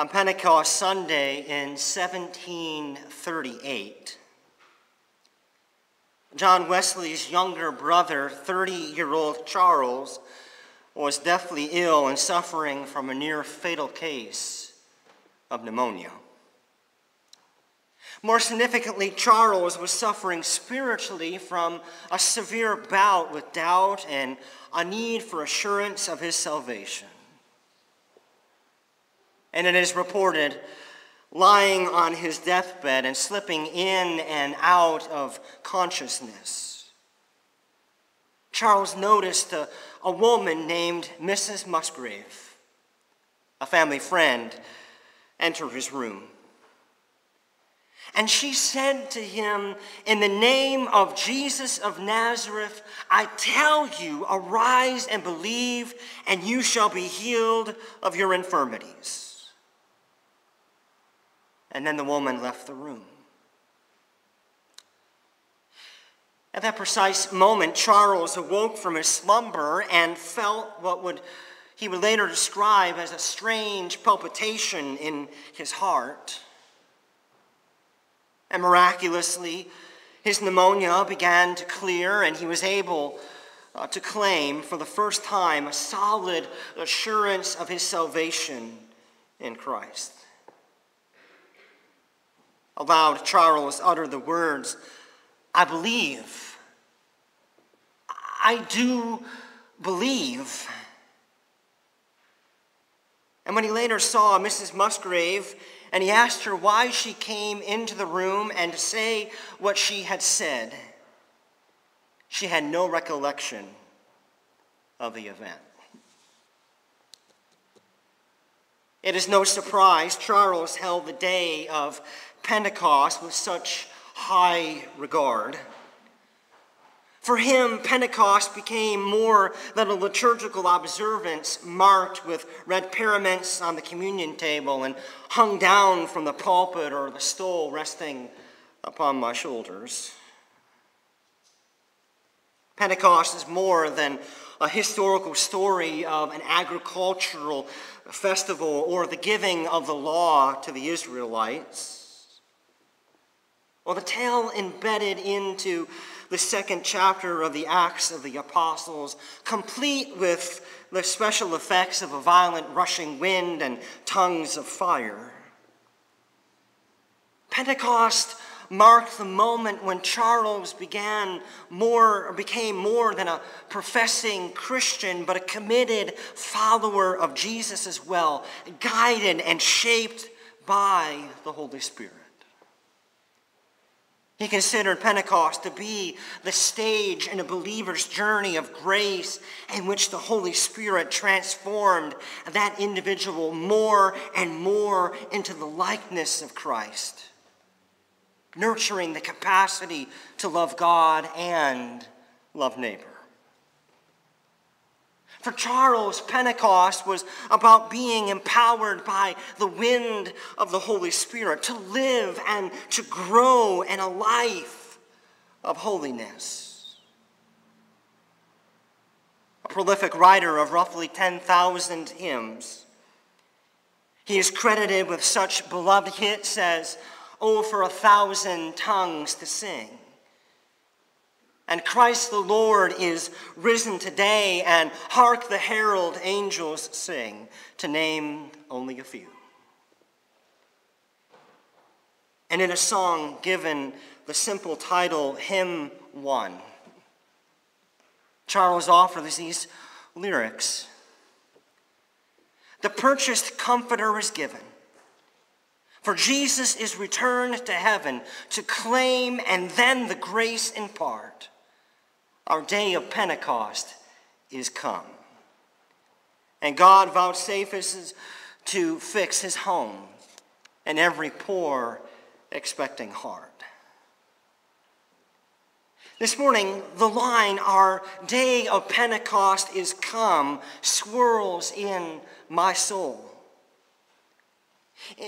On Pentecost Sunday in 1738, John Wesley's younger brother, 30 year old Charles, was deathly ill and suffering from a near fatal case of pneumonia. More significantly, Charles was suffering spiritually from a severe bout with doubt and a need for assurance of his salvation. And it is reported, lying on his deathbed and slipping in and out of consciousness, Charles noticed a, a woman named Mrs. Musgrave, a family friend, enter his room. And she said to him, In the name of Jesus of Nazareth, I tell you, arise and believe, and you shall be healed of your infirmities. And then the woman left the room. At that precise moment, Charles awoke from his slumber and felt what would he would later describe as a strange palpitation in his heart. And miraculously, his pneumonia began to clear, and he was able uh, to claim for the first time a solid assurance of his salvation in Christ. Aloud, Charles uttered the words, I believe. I do believe. And when he later saw Mrs. Musgrave and he asked her why she came into the room and to say what she had said. She had no recollection of the event. It is no surprise Charles held the day of Pentecost with such high regard. For him, Pentecost became more than a liturgical observance marked with red paraments on the communion table and hung down from the pulpit or the stole resting upon my shoulders. Pentecost is more than a historical story of an agricultural festival or the giving of the law to the Israelites, or the tale embedded into the second chapter of the Acts of the Apostles, complete with the special effects of a violent rushing wind and tongues of fire. Pentecost marked the moment when Charles began more, became more than a professing Christian, but a committed follower of Jesus as well, guided and shaped by the Holy Spirit. He considered Pentecost to be the stage in a believer's journey of grace in which the Holy Spirit transformed that individual more and more into the likeness of Christ, nurturing the capacity to love God and love neighbor. For Charles, Pentecost was about being empowered by the wind of the Holy Spirit to live and to grow in a life of holiness. A prolific writer of roughly 10,000 hymns, he is credited with such beloved hits as, Oh, for a thousand tongues to sing and Christ the Lord is risen today, and hark the herald angels sing, to name only a few. And in a song given the simple title, Hymn 1, Charles offers these lyrics The purchased comforter is given. For Jesus is returned to heaven to claim and then the grace impart. Our day of Pentecost is come. And God vouchsafes to fix his home in every poor, expecting heart. This morning, the line, Our day of Pentecost is come, swirls in my soul.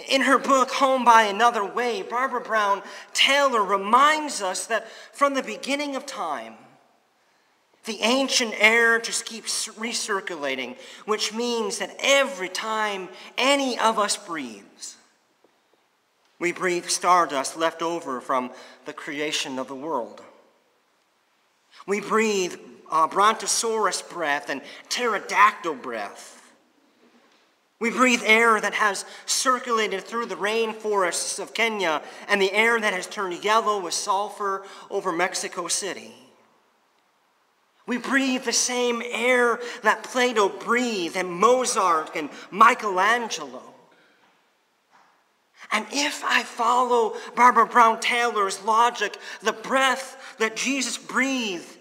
In her book, Home by Another Way, Barbara Brown Taylor reminds us that from the beginning of time, The ancient air just keeps recirculating, which means that every time any of us breathes, we breathe stardust left over from the creation of the world. We breathe uh, brontosaurus breath and pterodactyl breath. We breathe air that has circulated through the rainforests of Kenya and the air that has turned yellow with sulfur over Mexico City. We breathe the same air that Plato breathed and Mozart and Michelangelo. And if I follow Barbara Brown Taylor's logic, the breath that Jesus breathed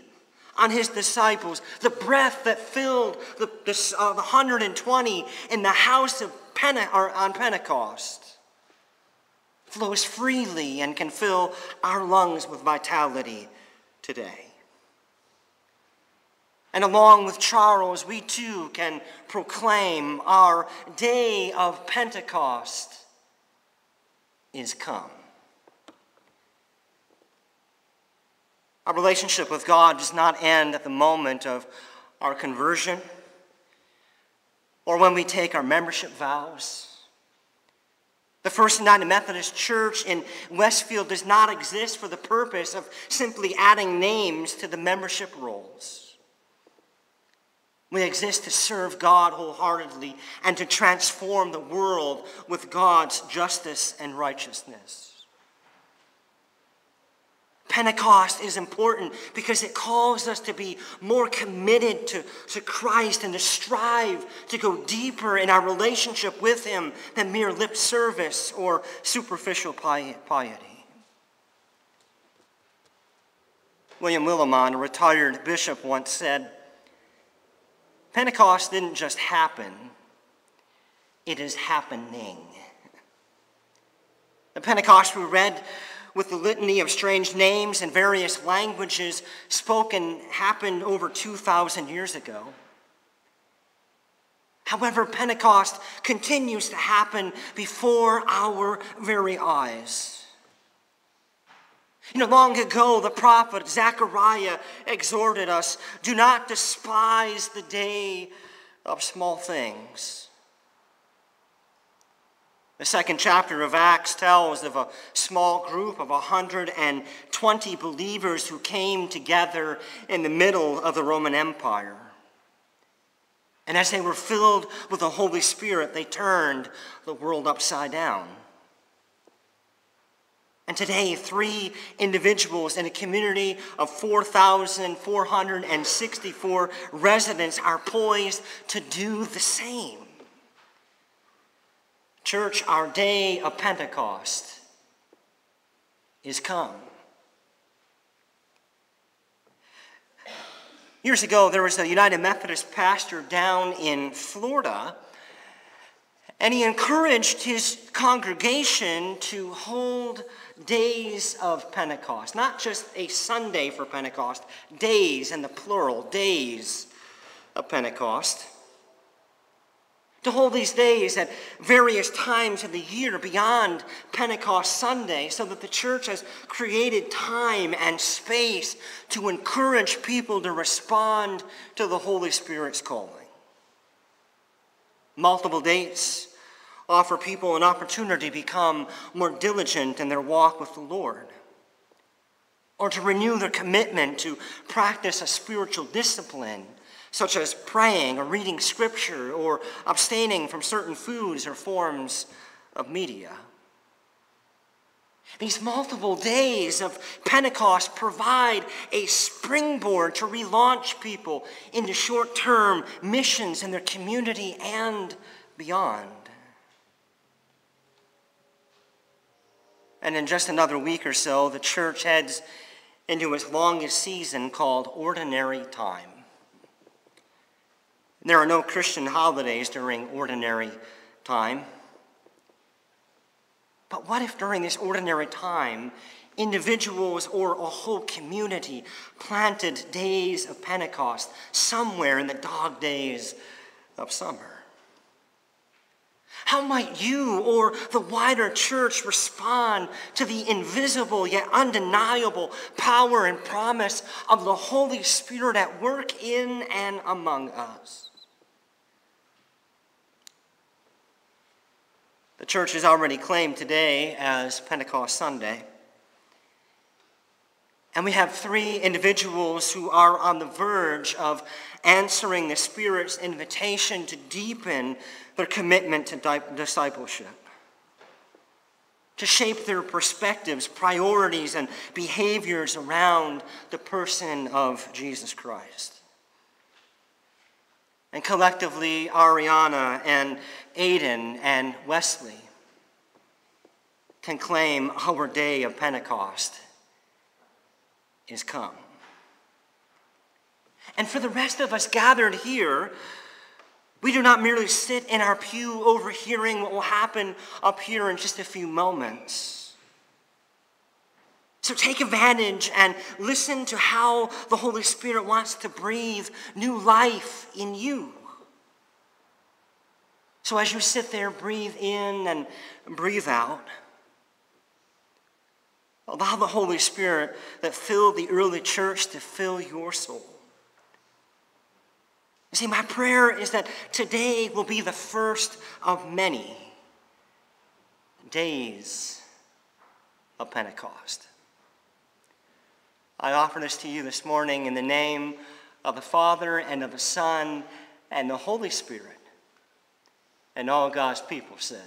on his disciples, the breath that filled the, the, uh, the 120 in the house of Pente- on Pentecost, flows freely and can fill our lungs with vitality today. And along with Charles, we too can proclaim our day of Pentecost is come. Our relationship with God does not end at the moment of our conversion or when we take our membership vows. The First United Methodist Church in Westfield does not exist for the purpose of simply adding names to the membership rolls. We exist to serve God wholeheartedly and to transform the world with God's justice and righteousness. Pentecost is important because it calls us to be more committed to, to Christ and to strive to go deeper in our relationship with Him than mere lip service or superficial piety. William Willimon, a retired bishop, once said, Pentecost didn't just happen, it is happening. The Pentecost we read with the litany of strange names and various languages spoken happened over 2,000 years ago. However, Pentecost continues to happen before our very eyes. You know, long ago, the prophet Zechariah exhorted us do not despise the day of small things. The second chapter of Acts tells of a small group of 120 believers who came together in the middle of the Roman Empire. And as they were filled with the Holy Spirit, they turned the world upside down. And today, three individuals in a community of 4,464 residents are poised to do the same. Church, our day of Pentecost is come. Years ago, there was a United Methodist pastor down in Florida, and he encouraged his congregation to hold days of Pentecost, not just a Sunday for Pentecost, days in the plural, days of Pentecost to hold these days at various times of the year beyond Pentecost Sunday so that the church has created time and space to encourage people to respond to the Holy Spirit's calling. Multiple dates offer people an opportunity to become more diligent in their walk with the Lord or to renew their commitment to practice a spiritual discipline such as praying or reading scripture or abstaining from certain foods or forms of media. These multiple days of Pentecost provide a springboard to relaunch people into short term missions in their community and beyond. And in just another week or so, the church heads into its longest season called Ordinary Time. There are no Christian holidays during ordinary time. But what if during this ordinary time, individuals or a whole community planted days of Pentecost somewhere in the dog days of summer? How might you or the wider church respond to the invisible yet undeniable power and promise of the Holy Spirit at work in and among us? The church is already claimed today as Pentecost Sunday. And we have three individuals who are on the verge of answering the Spirit's invitation to deepen their commitment to discipleship, to shape their perspectives, priorities, and behaviors around the person of Jesus Christ. And collectively, Ariana and Aiden and Wesley can claim our day of Pentecost is come. And for the rest of us gathered here, we do not merely sit in our pew overhearing what will happen up here in just a few moments. So take advantage and listen to how the Holy Spirit wants to breathe new life in you. So as you sit there, breathe in and breathe out. Allow the Holy Spirit that filled the early church to fill your soul. You see, my prayer is that today will be the first of many days of Pentecost. I offer this to you this morning in the name of the Father and of the Son and the Holy Spirit. And all God's people said,